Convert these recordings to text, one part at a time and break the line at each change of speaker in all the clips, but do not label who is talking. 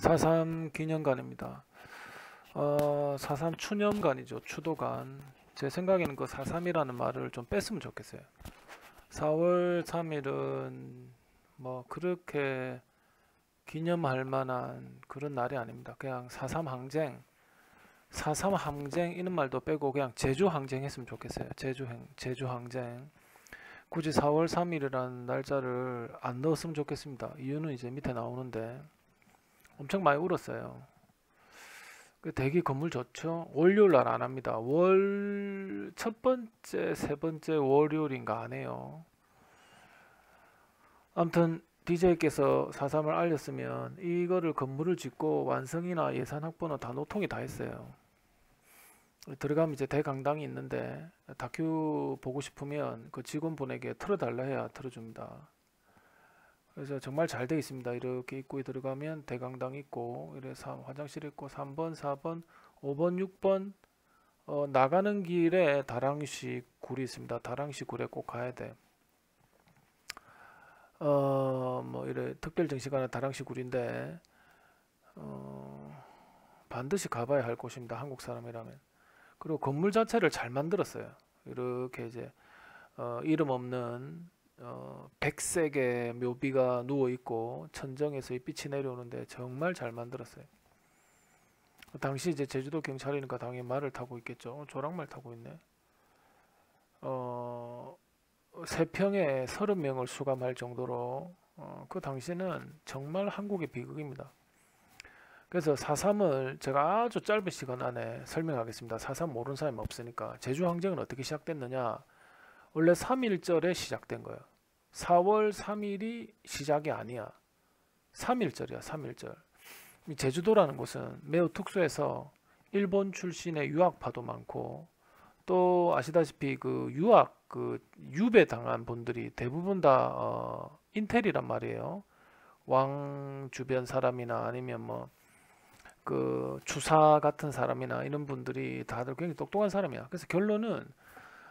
4.3 기념관입니다. 어, 4.3 추념관이죠. 추도관. 제 생각에는 그 4.3이라는 말을 좀 뺐으면 좋겠어요. 4월 3일은 뭐 그렇게 기념할 만한 그런 날이 아닙니다. 그냥 4.3 항쟁, 4.3 항쟁 이런 말도 빼고 그냥 제주 항쟁 했으면 좋겠어요. 제주 행, 제주 항쟁. 굳이 4월 3일이라는 날짜를 안 넣었으면 좋겠습니다. 이유는 이제 밑에 나오는데 엄청 많이 울었어요. 그 대기 건물 좋죠. 월요일 날 안 합니다. 월 첫 번째, 세 번째 월요일인가 안 해요. 아무튼 DJ께서 4.3을 알렸으면 이거를 건물을 짓고 완성이나 예산 확보는 다 노통이 다 했어요. 들어가면 이제 대강당이 있는데 다큐 보고 싶으면 그 직원분에게 틀어달라 해야 틀어줍니다. 그래서 정말 잘 되어 있습니다. 이렇게 입구에 들어가면 대강당 있고 이래서 화장실 있고 3번, 4번, 5번, 6번 어, 나가는 길에 다랑시 굴이 있습니다. 다랑시 굴에 꼭 가야 돼. 어, 뭐 이래 특별 정시간에 다랑시 굴인데 어, 반드시 가봐야 할 곳입니다. 한국 사람이라면. 그리고 건물 자체를 잘 만들었어요. 이렇게 이제 어, 이름 없는 어, 백색의 묘비가 누워 있고 천정에서 빛이 내려오는데 정말 잘 만들었어요. 당시 이제 제주도 경찰이니까 당연히 말을 타고 있겠죠. 어, 조랑말 타고 있네. 어, 세 평에 서른 명을 수감할 정도로 어, 그 당시는 정말 한국의 비극입니다. 그래서 4.3을 제가 아주 짧은 시간 안에 설명하겠습니다. 4.3 모르는 사람이 없으니까 제주 항쟁은 어떻게 시작됐느냐 원래 3일절에 시작된 거예요. 4월 3일이 시작이 아니야. 3일절이야 3일절. 제주도라는 곳은 매우 특수해서 일본 출신의 유학파도 많고 또 아시다시피 그 유학 그 유배 당한 분들이 대부분 다 어, 인텔이란 말이에요. 왕 주변 사람이나 아니면 뭐 그 주사 같은 사람이나 이런 분들이 다들 굉장히 똑똑한 사람이야. 그래서 결론은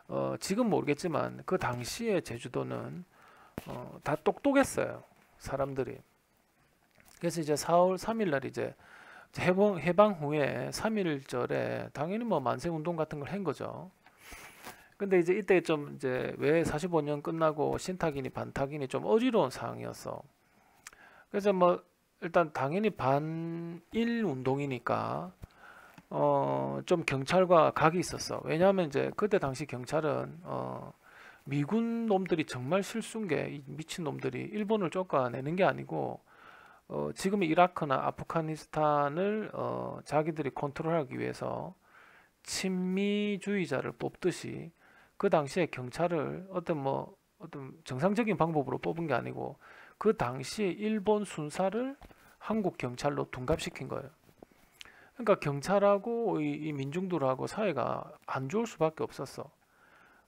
어, 지금 모르겠지만 그 당시에 제주도는 어, 다 똑똑했어요. 사람들이. 그래서 이제 4월 3일 날 이제 해방, 해방 후에 3일절에 당연히 뭐 만세 운동 같은 걸 한 거죠. 근데 이제 이때 좀 이제 왜 45년 끝나고 신탁이니 반탁이니 좀 어지러운 상황이었어. 그래서 뭐 일단 당연히 반일 운동이니까 어 좀 경찰과 각이 있었어. 왜냐하면 이제 그때 당시 경찰은 어 미군 놈들이 정말 실수인 게 미친 놈들이 일본을 쫓아내는 게 아니고 어, 지금 이라크나 아프가니스탄을 어, 자기들이 컨트롤하기 위해서 친미주의자를 뽑듯이 그 당시에 경찰을 어떤 뭐 어떤 정상적인 방법으로 뽑은 게 아니고 그 당시에 일본 순사를 한국 경찰로 둔갑시킨 거예요. 그러니까 경찰하고 이, 이 민중들하고 사이가 안 좋을 수밖에 없었어.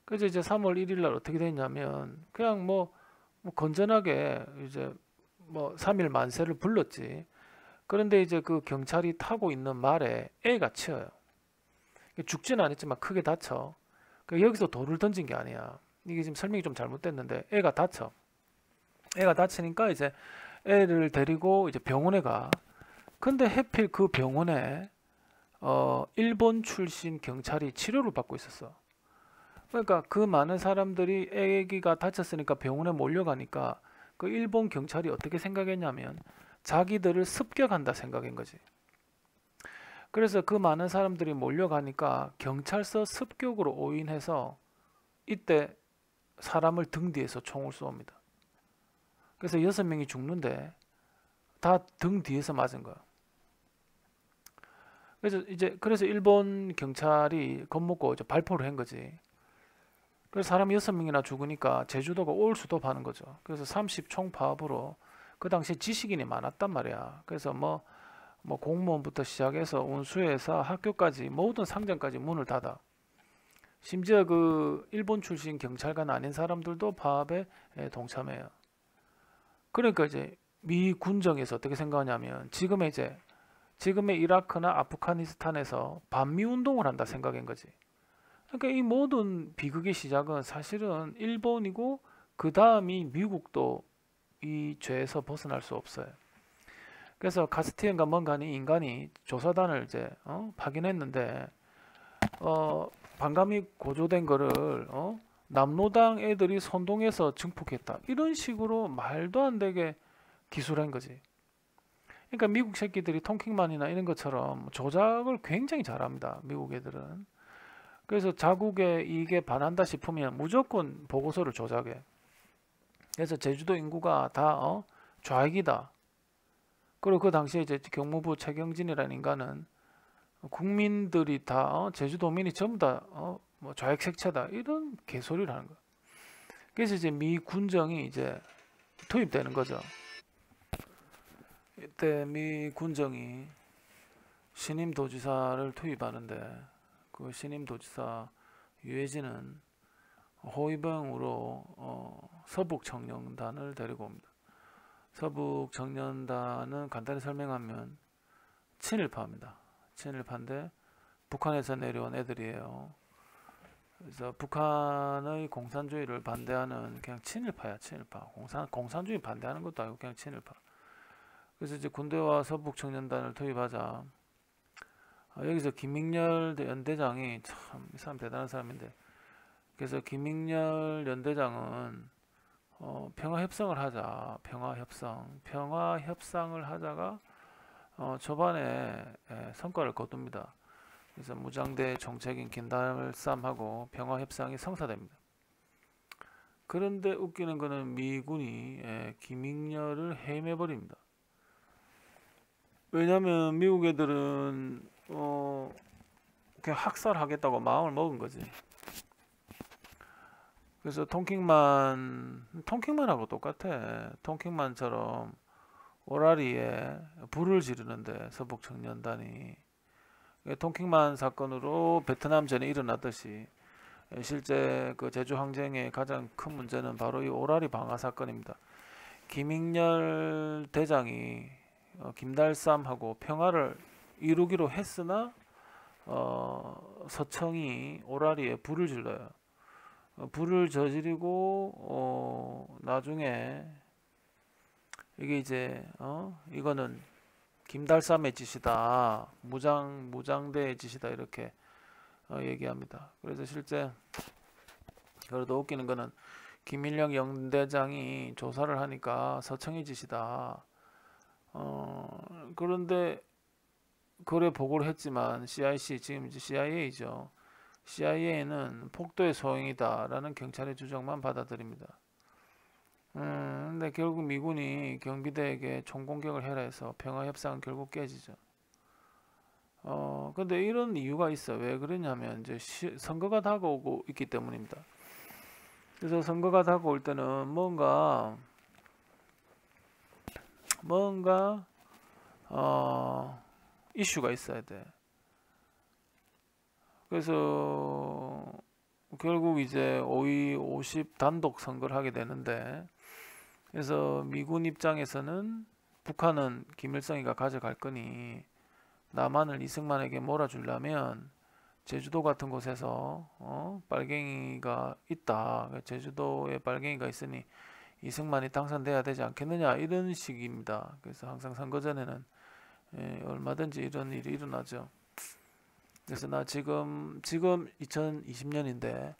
그래서 이제 3월 1일 날 어떻게 됐냐면 그냥 뭐, 뭐 건전하게 이제 뭐 3일 만세를 불렀지. 그런데 이제 그 경찰이 타고 있는 말에 애가 치여요. 죽지는 않았지만 크게 다쳐. 그 여기서 돌을 던진 게 아니야. 이게 지금 설명이 좀 잘못됐는데 애가 다쳐. 애가 다치니까 이제 애를 데리고 이제 병원에 가. 근데 해필 그 병원에 어 일본 출신 경찰이 치료를 받고 있었어. 그러니까 그 많은 사람들이 애기가 다쳤으니까 병원에 몰려가니까 그 일본 경찰이 어떻게 생각했냐면 자기들을 습격한다 생각인 거지. 그래서 그 많은 사람들이 몰려가니까 경찰서 습격으로 오인해서 이때 사람을 등 뒤에서 총을 쏘옵니다. 그래서 여섯 명이 죽는데 다 등 뒤에서 맞은 거야. 그래서 이제 그래서 일본 경찰이 겁먹고 발포를 한 거지. 그래서 사람 여섯 명이나 죽으니까 제주도가 올 수도 파는 거죠. 그래서 30총 파업으로 그 당시에 지식인이 많았단 말이야. 그래서 뭐, 뭐 공무원부터 시작해서 운수회사, 학교까지 모든 상장까지 문을 닫아. 심지어 그 일본 출신 경찰관 아닌 사람들도 파업에 동참해요. 그러니까 이제 미 군정에서 어떻게 생각하냐면 지금의 이제 지금의 이라크나 아프가니스탄에서 반미 운동을 한다 생각인 거지. 그러니까 이 모든 비극의 시작은 사실은 일본이고 그 다음이 미국도 이 죄에서 벗어날 수 없어요. 그래서 카스티엔과 뭔가니 인간이 조사단을 이제 어? 파견했는데 어, 반감이 고조된 거를 어? 남로당 애들이 선동해서 증폭했다. 이런 식으로 말도 안 되게 기술한 거지. 그러니까 미국 새끼들이 통킹만이나 이런 것처럼 조작을 굉장히 잘합니다. 미국 애들은. 그래서 자국에 이게 반한다 싶으면 무조건 보고서를 조작해. 그래서 제주도 인구가 다 어? 좌익이다. 그리고 그 당시에 이제 경무부 최경진이라는 인간은 국민들이 다 어? 제주도민이 전부 다 어? 뭐 좌익 색채다 이런 개소리를 하는 거야. 그래서 이제 미 군정이 이제 투입되는 거죠. 이때 미 군정이 신임 도지사를 투입하는데 그 신임 도지사 유해진은 호위병으로 어, 서북 청년단을 데리고 옵니다. 서북 청년단은 간단히 설명하면 친일파입니다. 친일파인데 북한에서 내려온 애들이에요. 그래서 북한의 공산주의를 반대하는 그냥 친일파야 친일파. 공산 공산주의 반대하는 것도 아니고 그냥 친일파. 그래서 이제 군대와 서북 청년단을 투입하자. 아, 여기서 김민열 연대장이 참 이 사람 대단한 사람인데 그래서 김민열 연대장은 어, 평화 협상을 하자 평화 협상 평화 협상을 하자가 어, 초반에 예, 성과를 거둡니다. 그래서 무장대 정책인 긴담을쌈하고 평화 협상이 성사됩니다. 그런데 웃기는 거는 미군이 예, 김익렬을 해임해 버립니다. 왜냐면 미국 애들은 어 그냥 학살하겠다고 마음을 먹은 거지. 그래서 통킹만 통킹만하고 똑같아. 통킹만처럼 오라리에 불을 지르는데 서북 청년단이 통킹만 사건으로 베트남 전에 일어났듯이 실제 그 제주 항쟁의 가장 큰 문제는 바로 이 오라리 방화 사건입니다. 김익렬 대장이 어, 김달삼하고 평화를 이루기로 했으나 어, 서청이 오라리에 불을 질러요. 어, 불을 저지르고 어, 나중에 이게 이제 어, 이거는 김달삼의 짓이다. 무장 무장대의 짓이다 이렇게 어, 얘기합니다. 그래서 실제 그래도 웃기는 거는 김일령 영대장이 조사를 하니까 서청의 짓이다. 어, 그런데 그래 보고를 했지만 CIC 지금 이제 CIA죠. CIA는 폭도의 소행이다라는 경찰의 주장만 받아들입니다. 음, 근데 결국 미군이 경비대에게 총공격을 해라 해서 평화협상은 결국 깨지죠. 어, 근데 이런 이유가 있어. 왜 그러냐면 이제 시, 선거가 다가오고 있기 때문입니다. 그래서 선거가 다가올 때는 뭔가 뭔가 어, 이슈가 있어야 돼. 그래서 결국 이제 5위 50 단독 선거를 하게 되는데 그래서 미군 입장에서는 북한은 김일성이가 가져갈 거니 남한을 이승만에게 몰아주려면 제주도 같은 곳에서 어? 빨갱이가 있다. 제주도에 빨갱이가 있으니 이승만이 당선돼야 되지 않겠느냐 이런 식입니다. 그래서 항상 선거 전에는 예, 얼마든지 이런 일이 일어나죠. 그래서 나 지금 지금 2020년인데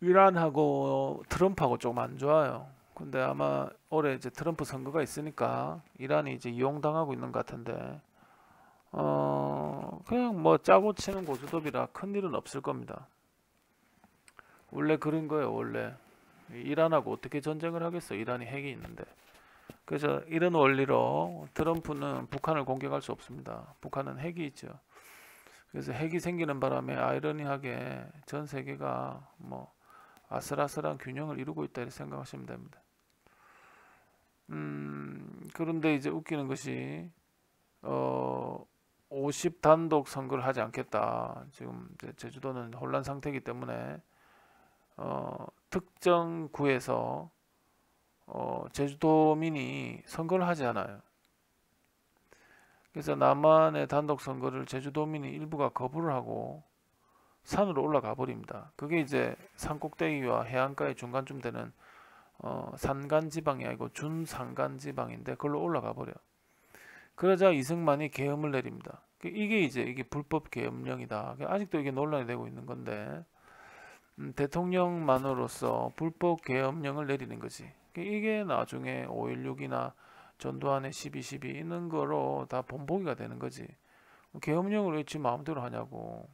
이란하고 트럼프하고 조금 안 좋아요. 근데 아마 올해 이제 트럼프 선거가 있으니까 이란이 이제 이용당하고 있는 것 같은데 어 그냥 뭐 짜고 치는 고주톱이라 큰 일은 없을 겁니다. 원래 그런 거예요. 원래 이란하고 어떻게 전쟁을 하겠어? 이란이 핵이 있는데. 그래서 이런 원리로 트럼프는 북한을 공격할 수 없습니다. 북한은 핵이 있죠. 그래서 핵이 생기는 바람에 아이러니하게 전 세계가 뭐 아슬아슬한 균형을 이루고 있다 이렇게 생각하시면 됩니다. 음, 그런데 이제 웃기는 것이 어, 50 단독 선거를 하지 않겠다. 지금 제주도는 혼란 상태이기 때문에 어, 특정 구에서 어, 제주도민이 선거를 하지 않아요. 그래서 남한의 단독 선거를 제주도민이 일부가 거부를 하고 산으로 올라가 버립니다. 그게 이제 산 꼭대기와 해안가의 중간쯤 되는 어, 산간 지방이 아니고 준산간 지방인데 그걸로 올라가 버려. 그러자 이승만이 계엄을 내립니다. 그 이게 이제 이게 불법 계엄령이다. 아직도 이게 논란이 되고 있는 건데 음, 대통령만으로서 불법 계엄령을 내리는 거지. 그 이게 나중에 5.16이나 전두환의 12.12 있는 거로 다 본보기가 되는 거지. 계엄령을 왜 지 마음대로 하냐고.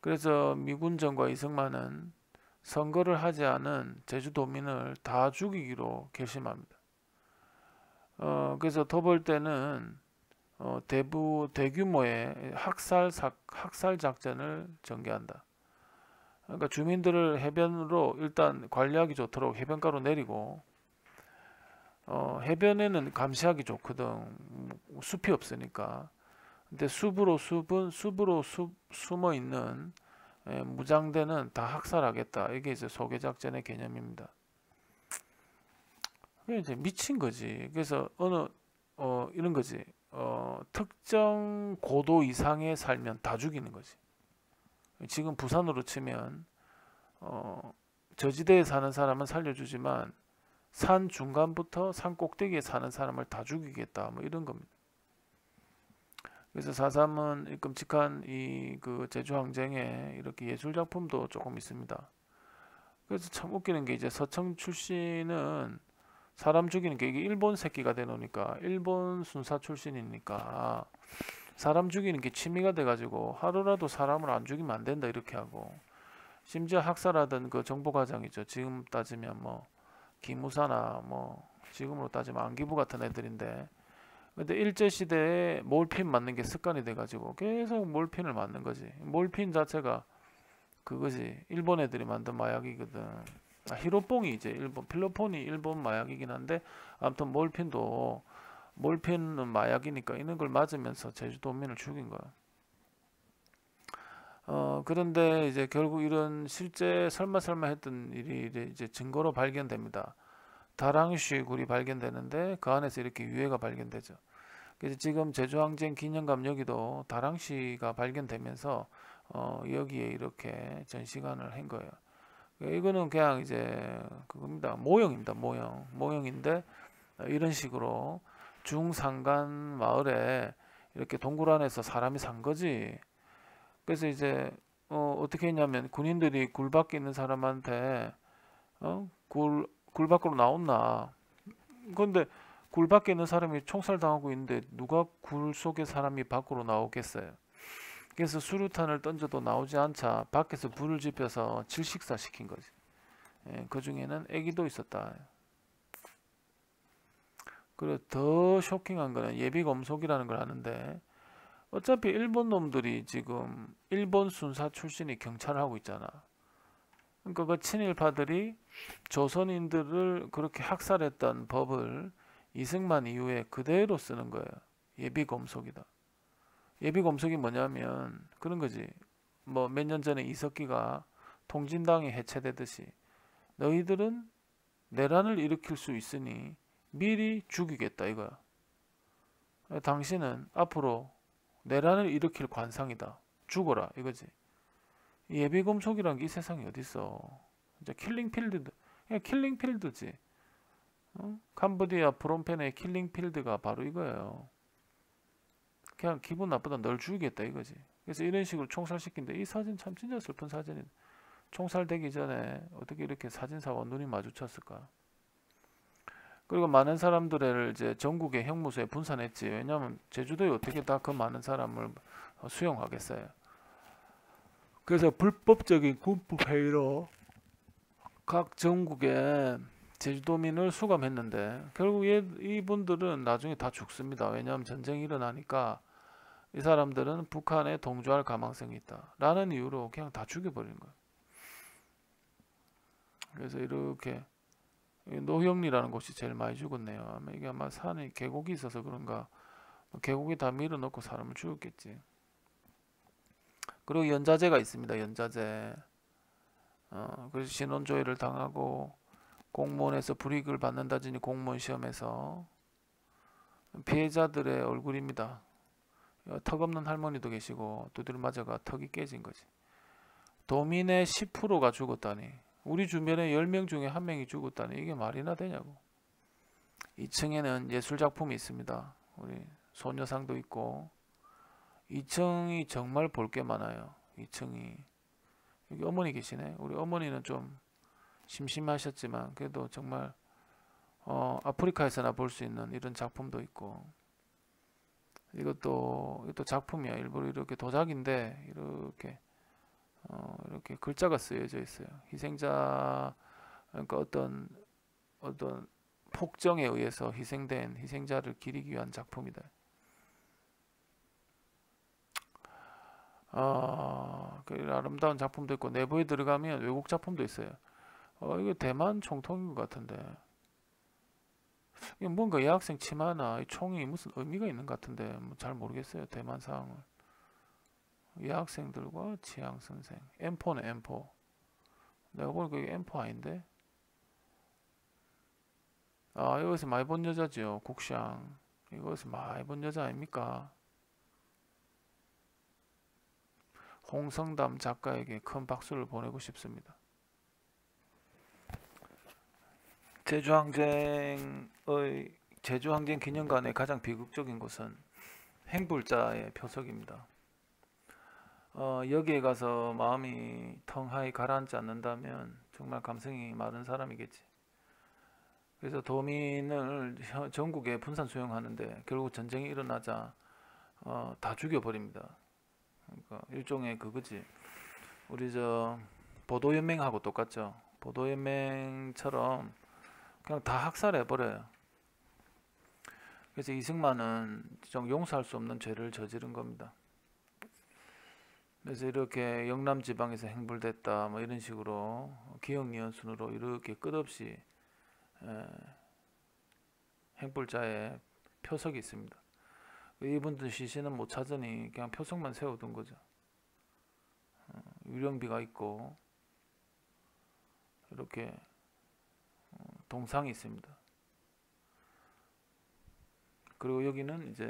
그래서 미군정과 이승만은 선거를 하지 않은 제주도민을 다 죽이기로 결심합니다. 어, 그래서 더볼 때는 어, 대부 대규모의 학살 사, 학살 작전을 전개한다. 그러니까 주민들을 해변으로 일단 관리하기 좋도록 해변가로 내리고 어, 해변에는 감시하기 좋거든. 숲이 없으니까. 근데 숲으로 숲은 숲으로 숲 숨어 있는 예, 무장대는 다 학살하겠다. 이게 이제 소개 작전의 개념입니다. 그게 이제 미친 거지. 그래서 어느 어 이런 거지. 어 특정 고도 이상에 살면 다 죽이는 거지. 지금 부산으로 치면 어 저지대에 사는 사람은 살려주지만 산 중간부터 산 꼭대기에 사는 사람을 다 죽이겠다. 뭐 이런 겁니다. 그래서 4.3은 끔찍한 이 그 제주 항쟁에 이렇게 예술 작품도 조금 있습니다. 그래서 참 웃기는 게 이제 서청 출신은 사람 죽이는 게 이게 일본 새끼가 되노니까 일본 순사 출신이니까 사람 죽이는 게 취미가 돼가지고 하루라도 사람을 안 죽이면 안 된다 이렇게 하고 심지어 학살하던 그 정보과장이죠. 지금 따지면 뭐 기무사나 뭐 지금으로 따지면 안기부 같은 애들인데 근데 일제 시대에 몰핀 맞는 게 습관이 돼가지고 계속 몰핀을 맞는 거지. 몰핀 자체가 그거지. 일본 애들이 만든 마약이거든. 아, 히로뽕이 이제 일본 필로폰이 일본 마약이긴 한데 아무튼 몰핀도 몰핀은 마약이니까 이런 걸 맞으면서 제주도민을 죽인 거야. 어 그런데 이제 결국 이런 실제 설마 설마 했던 일이 이제 증거로 발견됩니다. 다랑쉬 굴이 발견되는데 그 안에서 이렇게 유해가 발견되죠. 그래서 지금 제주항쟁 기념관 여기도 다랑시가 발견되면서 어, 여기에 이렇게 전시관을 한 거예요. 이거는 그냥 이제 그겁니다. 모형입니다. 모형. 모형인데 이런 식으로 중산간 마을에 이렇게 동굴 안에서 사람이 산 거지. 그래서 이제 어, 어떻게 했냐면 군인들이 굴 밖에 있는 사람한테 어? 굴, 굴 밖으로 나온나. 근데 굴 밖에 있는 사람이 총살 당하고 있는데 누가 굴 속에 사람이 밖으로 나오겠어요. 그래서 수류탄을 던져도 나오지 않자 밖에서 불을 지펴서 질식사 시킨 거지. 예, 그 중에는 애기도 있었다. 그리고 더 쇼킹한 거는 예비검속이라는 걸 하는데 어차피 일본 놈들이 지금 일본 순사 출신이 경찰을 하고 있잖아. 그러니까 그 친일파들이 조선인들을 그렇게 학살했던 법을 이승만 이후에 그대로 쓰는 거예요. 예비 검속이다. 예비 검속이 뭐냐면 그런 거지. 뭐 몇 년 전에 이석기가 통진당이 해체되듯이 너희들은 내란을 일으킬 수 있으니 미리 죽이겠다 이거야. 당신은 앞으로 내란을 일으킬 관상이다. 죽어라 이거지. 예비검속이란 게 이 세상에 어디 있어? 이제 킬링필드, 그냥 킬링필드지. 어? 캄보디아 프롬펜의 킬링필드가 바로 이거예요. 그냥 기분 나쁘다 널 죽이겠다 이거지. 그래서 이런 식으로 총살시킨다. 이 사진 참 진짜 슬픈 사진이 총살되기 전에 어떻게 이렇게 사진사와 눈이 마주쳤을까? 그리고 많은 사람들을 이제 전국의 형무소에 분산했지. 왜냐하면 제주도에 어떻게 다 그 많은 사람을 수용하겠어요. 그래서 불법적인 군법 회의로 각 전국에 제주도민을 수감했는데 결국 이분들은 나중에 다 죽습니다. 왜냐하면 전쟁이 일어나니까 이 사람들은 북한에 동조할 가망성이 있다. 라는 이유로 그냥 다 죽여버리는 거예요. 그래서 이렇게 노형리라는 곳이 제일 많이 죽었네요. 아마 이게 아마 산에 계곡이 있어서 그런가 계곡이 다 밀어넣고 사람을 죽였겠지. 그리고 연자제가 있습니다. 연자제. 어, 그래서 신원조회를 당하고 공무원에서 불이익을 받는다더니 공무원 시험에서 피해자들의 얼굴입니다. 턱 없는 할머니도 계시고 두드려 맞아가 턱이 깨진 거지. 도민의 10%가 죽었다니 우리 주변에 10명 중에 한 명이 죽었다니 이게 말이나 되냐고. 2층에는 예술 작품이 있습니다. 우리 소녀상도 있고 2층이 정말 볼 게 많아요. 2층이 여기 어머니 계시네. 우리 어머니는 좀 심심하셨지만 그래도 정말 어, 아프리카에서나 볼 수 있는 이런 작품도 있고 이것도 이것도 작품이야. 일부러 이렇게 도자기인데 이렇게 어, 이렇게 글자가 쓰여져 있어요. 희생자 그러니까 어떤 어떤 폭정에 의해서 희생된 희생자를 기리기 위한 작품이다. 아, 그 아름다운 작품도 있고 내부에 들어가면 외국 작품도 있어요. 어, 이거 대만 총통인 것 같은데. 뭔가 여학생 치마나 이 총이 무슨 의미가 있는 것 같은데 뭐 잘 모르겠어요. 대만 상황을. 여학생들과 지향 선생. M4네 M4. 내가 보니까 이게 M4 아닌데. 아 여기서 많이 본 여자지요. 국샹. 이것을 많이 본 여자 아닙니까? 홍성담 작가에게 큰 박수를 보내고 싶습니다. 제주항쟁의 제주항쟁 기념관의 가장 비극적인 곳은 행불자의 표석입니다. 어, 여기에 가서 마음이 텅하이 가라앉지 않는다면 정말 감성이 마른 사람이겠지. 그래서 도민을 혀- 전국에 분산 수용하는데 결국 전쟁이 일어나자 어, 다 죽여버립니다. 그러니까 일종의 그거지. 우리 저 보도연맹하고 똑같죠. 보도연맹처럼 그냥 다 학살해 버려요. 그래서 이승만은 좀 용서할 수 없는 죄를 저지른 겁니다. 그래서 이렇게 영남 지방에서 행불됐다 뭐 이런 식으로 기억니은 순으로 이렇게 끝없이 에, 행불자의 표석이 있습니다. 이분들 시신은 못 찾으니 그냥 표석만 세워둔 거죠. 어, 유령비가 있고 이렇게 어, 동상이 있습니다. 그리고 여기는 이제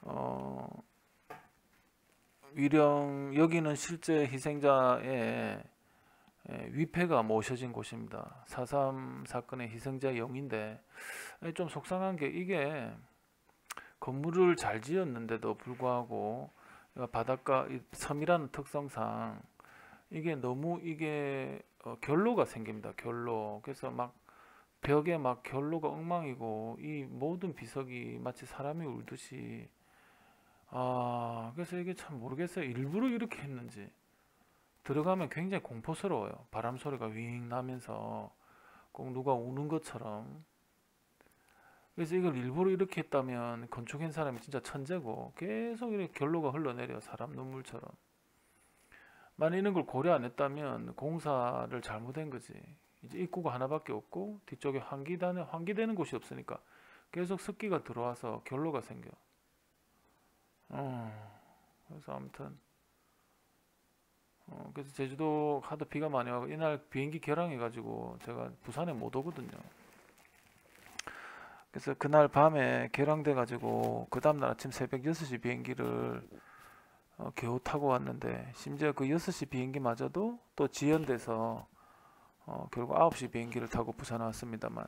어, 위령 여기는 실제 희생자의 예, 위패가 모셔진 곳입니다. 4.3 사건의 희생자 영인데 예, 좀 속상한 게 이게 건물을 잘 지었는데도 불구하고 바닷가 이 섬이라는 특성상 이게 너무 이게 어, 결로가 생깁니다. 결로. 그래서 막 벽에 막 결로가 엉망이고 이 모든 비석이 마치 사람이 울듯이 아 그래서 이게 참 모르겠어요. 일부러 이렇게 했는지. 들어가면 굉장히 공포스러워요. 바람 소리가 윙 나면서 꼭 누가 우는 것처럼. 그래서 이걸 일부러 이렇게 했다면 건축한 사람이 진짜 천재고 계속 이렇게 결로가 흘러내려 사람 눈물처럼. 만약 이런 걸 고려 안 했다면 공사를 잘못한 거지. 이제 입구가 하나밖에 없고 뒤쪽에 환기단에 환기되는 곳이 없으니까 계속 습기가 들어와서 결로가 생겨 어, 그래서 아무튼 어, 그래서 제주도 하도 비가 많이 와고 이날 비행기 결항해가지고 제가 부산에 못 오거든요. 그래서 그날 밤에 결항돼 가지고 그 다음날 아침 새벽 6시 비행기를 어, 겨우 타고 왔는데 심지어 그 6시 비행기마저도 또 지연돼서 어, 결국 9시 비행기를 타고 부산 왔습니다만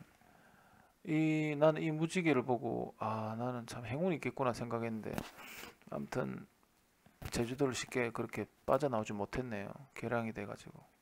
이 나는 이 무지개를 보고 아 나는 참 행운이 있겠구나 생각했는데 아무튼 제주도를 쉽게 그렇게 빠져나오지 못했네요. 개량이 돼가지고